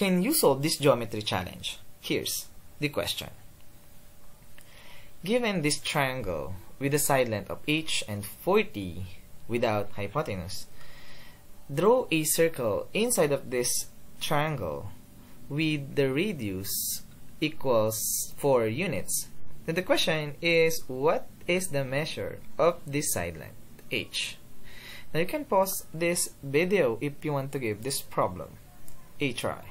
can you solve this geometry challenge? Here's the question. Given this triangle with a side length of h and 40 without hypotenuse, draw a circle inside of this triangle with the radius equals 4 units. Then the question is what is the measure of this side length h? Now you can pause this video if you want to give this problem a try.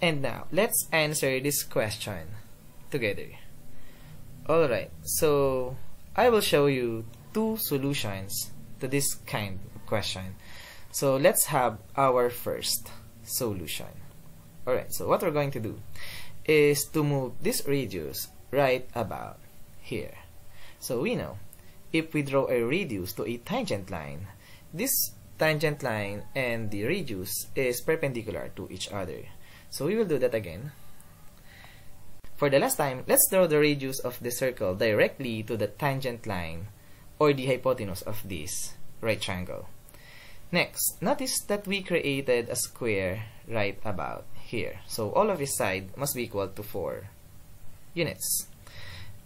And now, let's answer this question together. Alright, so I will show you two solutions to this kind of question. So let's have our first solution. Alright, so what we're going to do is to move this radius right about here. So we know if we draw a radius to a tangent line, this tangent line and the radius is perpendicular to each other. So we will do that again. For the last time, let's draw the radius of the circle directly to the tangent line or the hypotenuse of this right triangle. Next, notice that we created a square right about here. So all of its side must be equal to 4 units.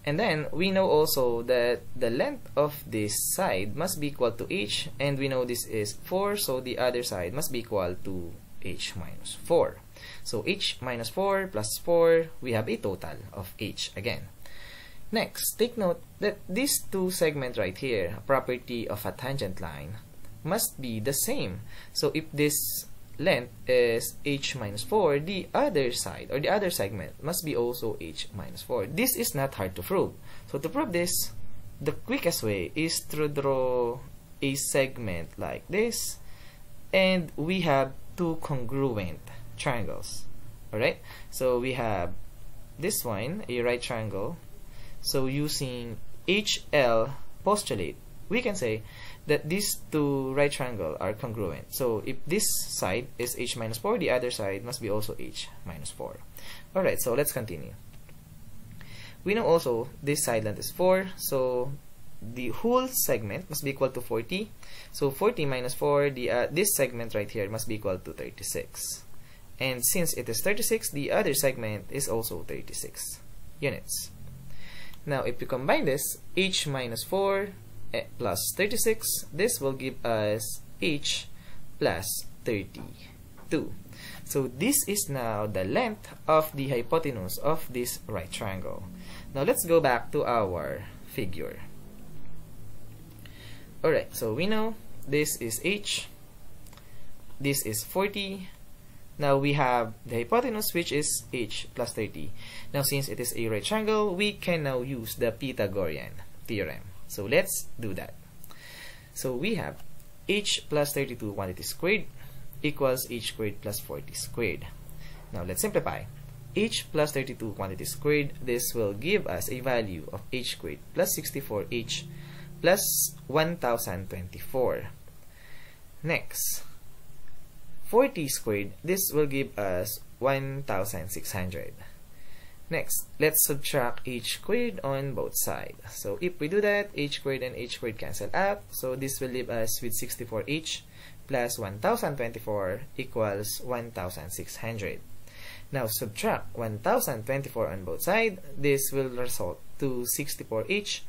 And then we know also that the length of this side must be equal to h and we know this is 4 so the other side must be equal to h minus 4. So h minus 4 plus 4, we have a total of h again. Next, take note that these two segments right here, property of a tangent line, must be the same. So if this length is h minus 4, the other side or the other segment must be also h minus 4. This is not hard to prove. So to prove this, the quickest way is to draw a segment like this and we have two congruent triangles. Alright, so we have this one, a right triangle. So using HL postulate, we can say that these two right triangle are congruent. So if this side is h minus 4, the other side must be also h minus 4. Alright, so let's continue. We know also this side length is 4, so the whole segment must be equal to 40. So 40 minus 4, the uh, this segment right here must be equal to 36. And since it is 36, the other segment is also 36 units. Now, if you combine this, h minus 4 eh, plus 36, this will give us h plus 32. So this is now the length of the hypotenuse of this right triangle. Now let's go back to our figure. Alright, so we know this is h, this is 40, now we have the hypotenuse which is h plus 30. Now since it is a right triangle, we can now use the Pythagorean theorem. So let's do that. So we have h plus 32 quantity squared equals h squared plus 40 squared. Now let's simplify. h plus 32 quantity squared, this will give us a value of h squared plus 64h plus 1024. Next, 40 squared, this will give us 1600. Next, let's subtract h squared on both sides. So if we do that, h squared and h squared cancel out. So this will leave us with 64h plus 1024 equals 1600. Now subtract 1024 on both sides. This will result to 64h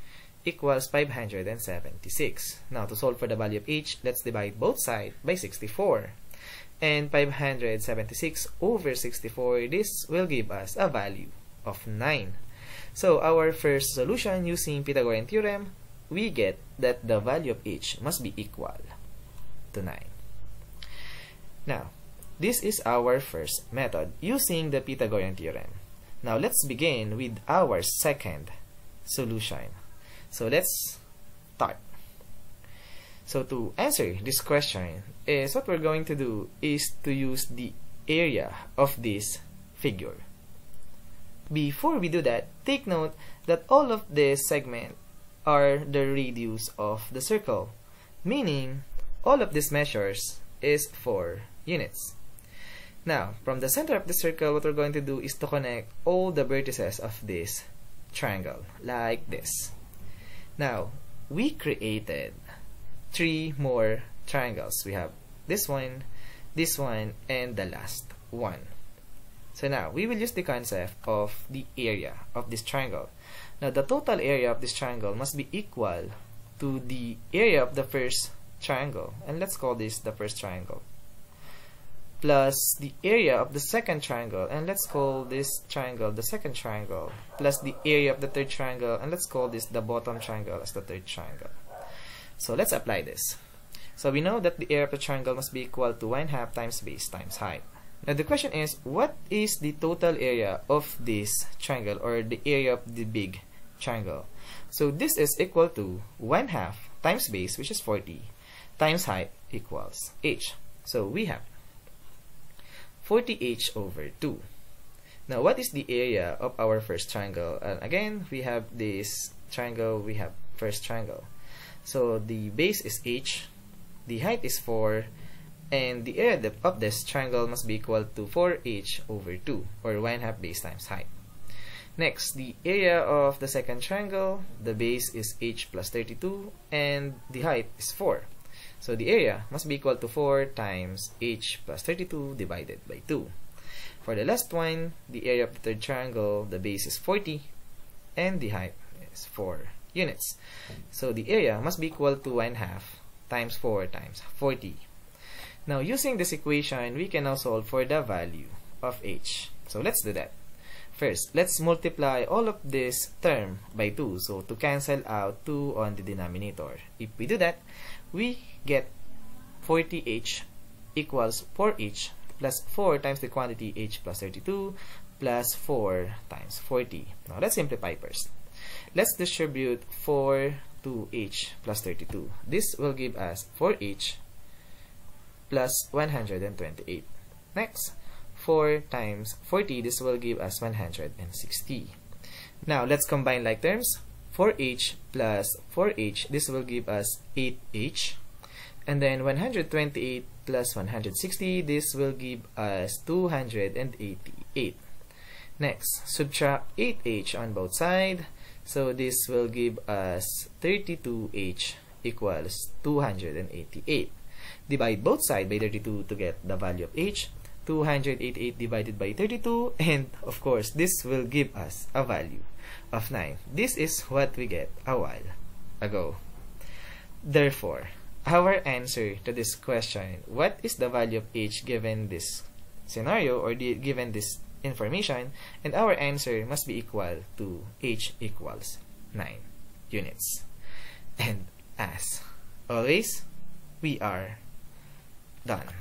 equals 576. Now to solve for the value of h, let's divide both sides by 64 and 576 over 64 this will give us a value of 9 so our first solution using Pythagorean theorem we get that the value of h must be equal to 9 now this is our first method using the Pythagorean theorem. Now let's begin with our second solution so let's start so to answer this question eh, is what we're going to do is to use the area of this figure. Before we do that, take note that all of these segments are the radius of the circle, meaning all of these measures is 4 units. Now, from the center of the circle, what we're going to do is to connect all the vertices of this triangle, like this. Now, we created three more triangles. We have this one, this one, and the last one. So now, we will use the concept of the area of this triangle. Now, the total area of this triangle must be equal to the area of the first triangle. And let's call this the first triangle. Plus the area of the second triangle. And let's call this triangle the second triangle. Plus the area of the third triangle. And let's call this the bottom triangle as the third triangle. So let's apply this. So we know that the area of the triangle must be equal to 1 half times base times height. Now the question is, what is the total area of this triangle or the area of the big triangle? So this is equal to 1 half times base, which is 40, times height equals h. So we have 40h over 2. Now what is the area of our first triangle? And again, we have this triangle, we have first triangle. So the base is h, the height is 4, and the area of this triangle must be equal to 4h over 2 or 1 half base times height. Next, the area of the second triangle, the base is h plus 32 and the height is 4. So the area must be equal to 4 times h plus 32 divided by 2. For the last one, the area of the third triangle, the base is 40 and the height is 4 units. So the area must be equal to 1 half times 4 times 40. Now using this equation, we can now solve for the value of h. So let's do that. First, let's multiply all of this term by 2. So to cancel out 2 on the denominator. If we do that, we get 40h equals 4h plus 4 times the quantity h plus 32 plus 4 times 40. Now let's simplify first. Let's distribute 4 to h plus 32. This will give us 4h plus 128. Next, 4 times 40, this will give us 160. Now, let's combine like terms. 4h plus 4h, this will give us 8h. And then 128 plus 160, this will give us 288. Next, subtract 8h on both sides. So this will give us 32h equals 288 divide both sides by 32 to get the value of h 288 divided by 32 and of course this will give us a value of 9 this is what we get a while ago. Therefore our answer to this question what is the value of h given this scenario or given this information? And our answer must be equal to h equals 9 units. And as always we are done